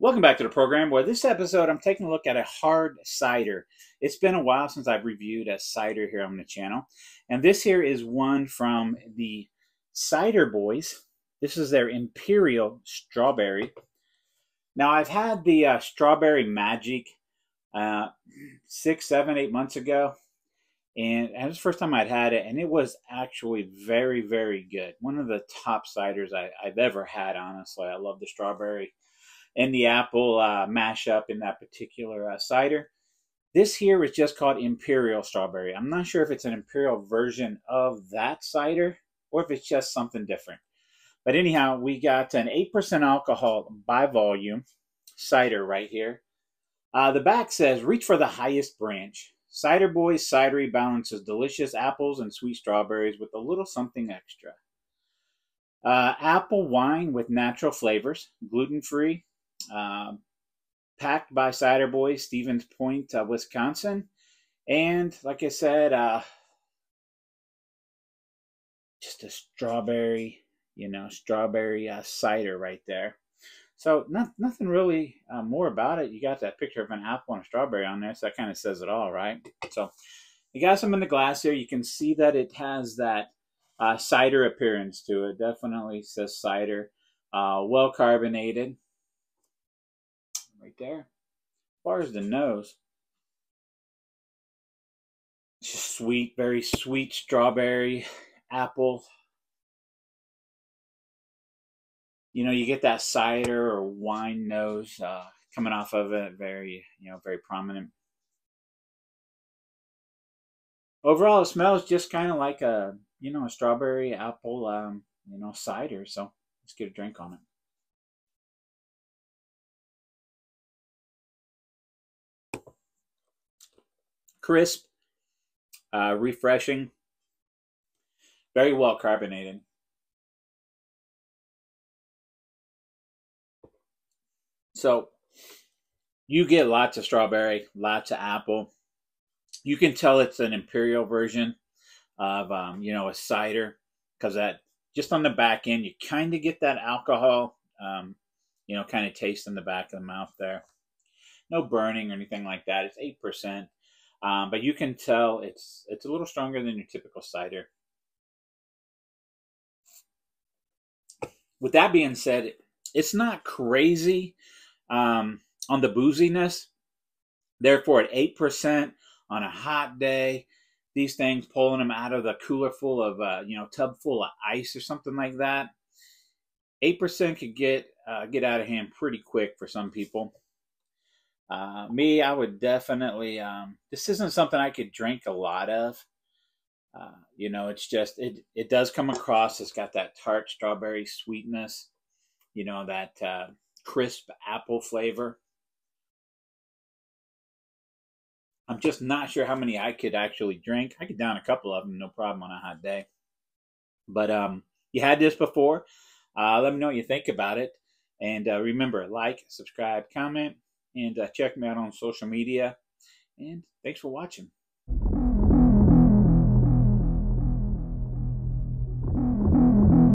Welcome back to the program where this episode I'm taking a look at a hard cider. It's been a while since I've reviewed a cider here on the channel. And this here is one from the Ciderboys. This is their Imperial Strawberry. Now I've had the uh, Strawberry Magic uh, six, seven, eight months ago. And it was the first time I'd had it, and it was actually very, very good. One of the top ciders I, I've ever had, honestly. I love the strawberry and the apple uh, mashup in that particular uh, cider. This here is just called Imperial Strawberry. I'm not sure if it's an Imperial version of that cider or if it's just something different. But anyhow, we got an 8% alcohol by volume cider right here. Uh, the back says, reach for the highest branch. Ciderboys Cidery balances delicious apples and sweet strawberries with a little something extra. Uh, apple wine with natural flavors, gluten free, uh, packed by Ciderboys, Stevens Point, uh, Wisconsin. And like I said, uh, just a strawberry, you know, strawberry uh, cider right there. So not, nothing really uh, more about it. You got that picture of an apple and a strawberry on there, so that kind of says it all, right? So you got some in the glass here. You can see that it has that uh, cider appearance to it. Definitely says cider. Uh, well carbonated there. As far as the nose, it's just sweet, very sweet strawberry, apple. You know, you get that cider or wine nose uh, coming off of it, very, you know, very prominent. Overall, it smells just kind of like a, you know, a strawberry apple, um, you know, cider. So let's get a drink on it. Crisp, uh, refreshing, very well carbonated. So you get lots of strawberry, lots of apple. You can tell it's an imperial version of um, you know a cider because that just on the back end you kind of get that alcohol um, you know kind of taste in the back of the mouth there. No burning or anything like that. It's eight percent. Um, but you can tell it's it's a little stronger than your typical cider. With that being said, it's not crazy um, on the booziness. Therefore, at eight percent on a hot day, these things pulling them out of the cooler full of uh, you know tub full of ice or something like that. Eight percent could get uh, get out of hand pretty quick for some people. Uh, me, I would definitely. Um, this isn't something I could drink a lot of. Uh, you know, it's just it. It does come across. It's got that tart strawberry sweetness. You know that uh, crisp apple flavor. I'm just not sure how many I could actually drink. I could down a couple of them, no problem on a hot day. But um, you had this before. Uh, let me know what you think about it. And uh, remember, like, subscribe, comment and uh, check me out on social media. And thanks for watching.